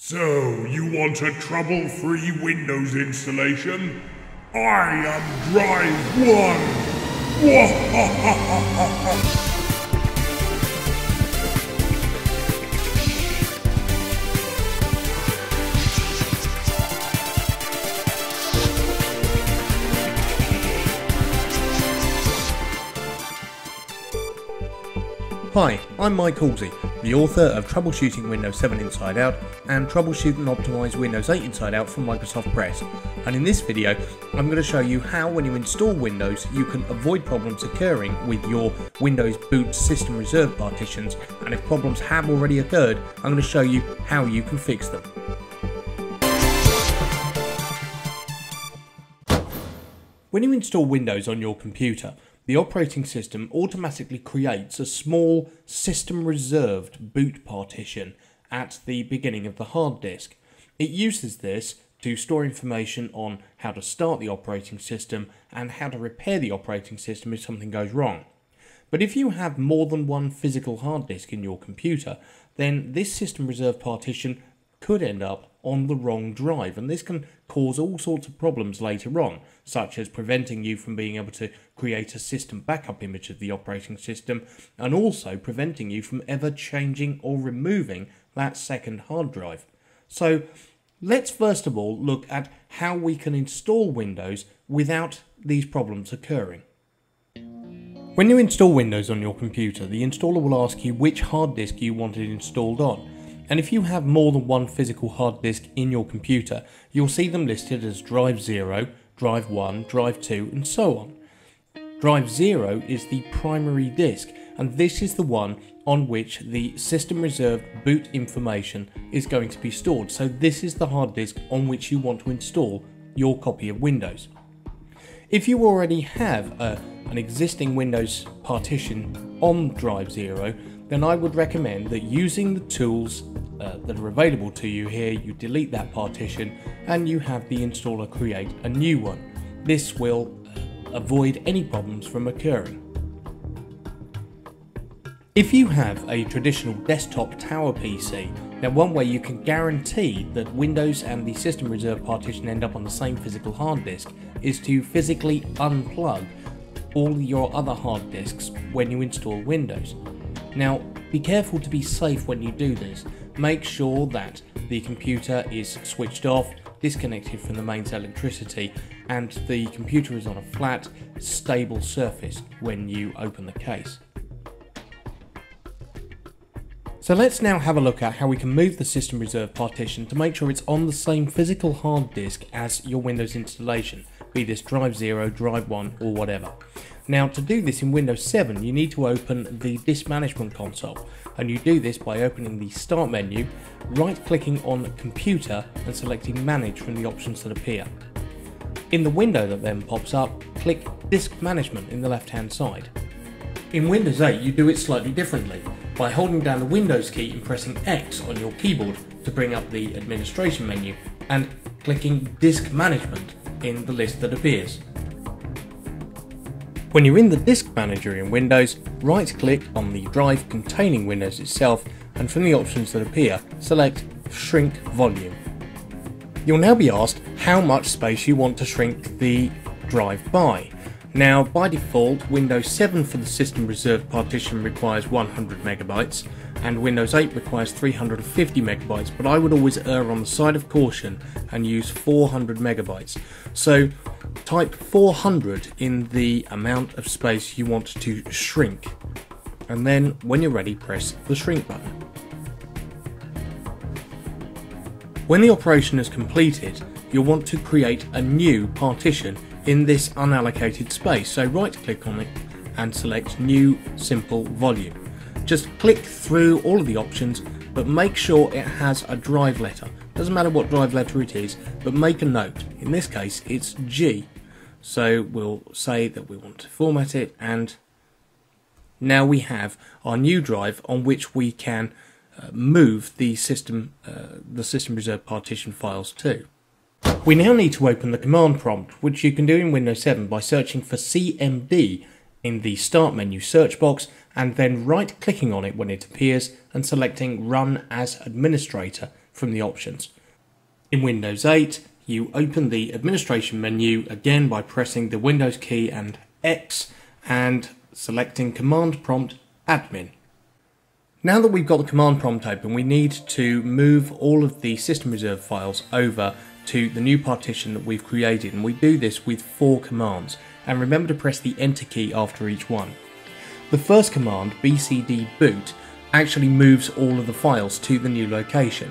So, you want a trouble-free Windows installation? I am Drive 1! Hi, I'm Mike Halsey, the author of Troubleshooting Windows 7 Inside Out and Troubleshoot and Optimize Windows 8 Inside Out from Microsoft Press. And in this video, I'm going to show you how when you install Windows, you can avoid problems occurring with your Windows boot system reserve partitions. And if problems have already occurred, I'm going to show you how you can fix them. When you install Windows on your computer, the operating system automatically creates a small system reserved boot partition at the beginning of the hard disk. It uses this to store information on how to start the operating system and how to repair the operating system if something goes wrong. But if you have more than one physical hard disk in your computer, then this system reserve partition could end up on the wrong drive, and this can cause all sorts of problems later on, such as preventing you from being able to create a system backup image of the operating system, and also preventing you from ever changing or removing that second hard drive. So, let's first of all look at how we can install Windows without these problems occurring. When you install Windows on your computer, the installer will ask you which hard disk you want it installed on. And if you have more than one physical hard disk in your computer, you'll see them listed as Drive 0, Drive 1, Drive 2, and so on. Drive 0 is the primary disk, and this is the one on which the system reserved boot information is going to be stored. So, this is the hard disk on which you want to install your copy of Windows. If you already have a, an existing Windows partition on Drive 0, then I would recommend that using the tools uh, that are available to you here, you delete that partition and you have the installer create a new one. This will uh, avoid any problems from occurring. If you have a traditional desktop tower PC, now one way you can guarantee that Windows and the system reserve partition end up on the same physical hard disk is to physically unplug all your other hard disks when you install Windows. Now, be careful to be safe when you do this. Make sure that the computer is switched off, disconnected from the mains electricity, and the computer is on a flat, stable surface when you open the case. So let's now have a look at how we can move the system reserve partition to make sure it's on the same physical hard disk as your Windows installation, be this Drive 0, Drive 1 or whatever. Now to do this in Windows 7 you need to open the disk management console and you do this by opening the start menu, right clicking on computer and selecting manage from the options that appear. In the window that then pops up, click disk management in the left hand side. In Windows 8 you do it slightly differently by holding down the Windows key and pressing X on your keyboard to bring up the administration menu and clicking disk management in the list that appears. When you're in the Disk Manager in Windows, right click on the drive containing Windows itself and from the options that appear, select Shrink Volume. You'll now be asked how much space you want to shrink the drive by. Now, by default, Windows 7 for the system reserved partition requires 100 megabytes, and Windows 8 requires 350 megabytes, but I would always err on the side of caution and use 400 megabytes. So, Type 400 in the amount of space you want to shrink, and then when you're ready, press the shrink button. When the operation is completed, you'll want to create a new partition in this unallocated space, so right click on it and select New Simple Volume. Just click through all of the options, but make sure it has a drive letter. Doesn't matter what drive letter it is, but make a note. In this case, it's G so we'll say that we want to format it and now we have our new drive on which we can uh, move the system, uh, the system reserved partition files to. We now need to open the command prompt, which you can do in Windows 7 by searching for CMD in the Start menu search box and then right clicking on it when it appears and selecting Run as Administrator from the options. In Windows 8, you open the administration menu again by pressing the Windows key and X and selecting Command Prompt Admin. Now that we've got the command prompt open, we need to move all of the system reserve files over to the new partition that we've created, and we do this with four commands. And remember to press the enter key after each one. The first command, bcd boot, actually moves all of the files to the new location.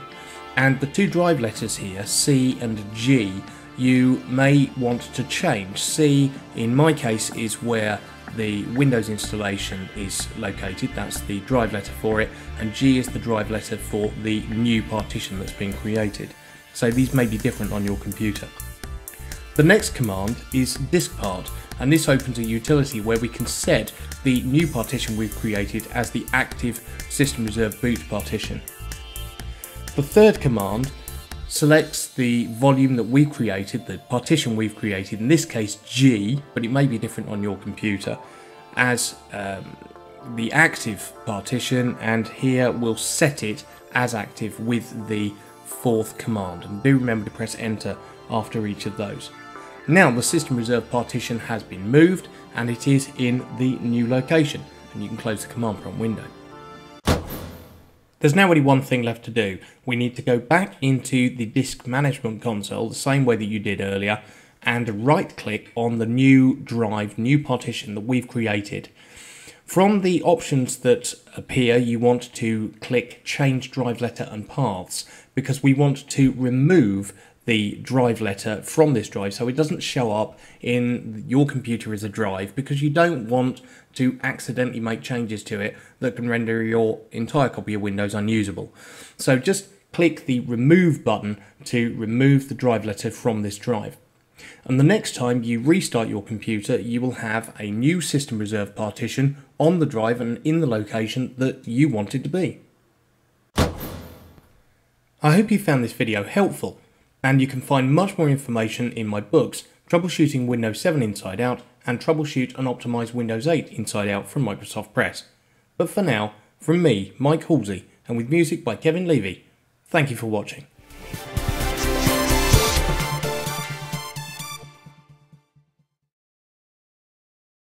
And the two drive letters here, C and G, you may want to change. C, in my case, is where the Windows installation is located, that's the drive letter for it, and G is the drive letter for the new partition that's been created. So these may be different on your computer. The next command is diskpart, and this opens a utility where we can set the new partition we've created as the active system reserve boot partition. The third command selects the volume that we created, the partition we've created, in this case G, but it may be different on your computer, as um, the active partition, and here we'll set it as active with the fourth command. And do remember to press enter after each of those. Now the system reserve partition has been moved and it is in the new location, and you can close the command prompt window. There's now only one thing left to do. We need to go back into the disk management console the same way that you did earlier and right click on the new drive, new partition that we've created. From the options that appear, you want to click change drive letter and paths because we want to remove the drive letter from this drive so it doesn't show up in your computer as a drive because you don't want to accidentally make changes to it that can render your entire copy of Windows unusable. So just click the remove button to remove the drive letter from this drive. And the next time you restart your computer, you will have a new system reserve partition on the drive and in the location that you want it to be. I hope you found this video helpful and you can find much more information in my books, Troubleshooting Windows 7 Inside Out and Troubleshoot and Optimize Windows 8 Inside Out from Microsoft Press. But for now, from me, Mike Halsey, and with music by Kevin Levy, thank you for watching.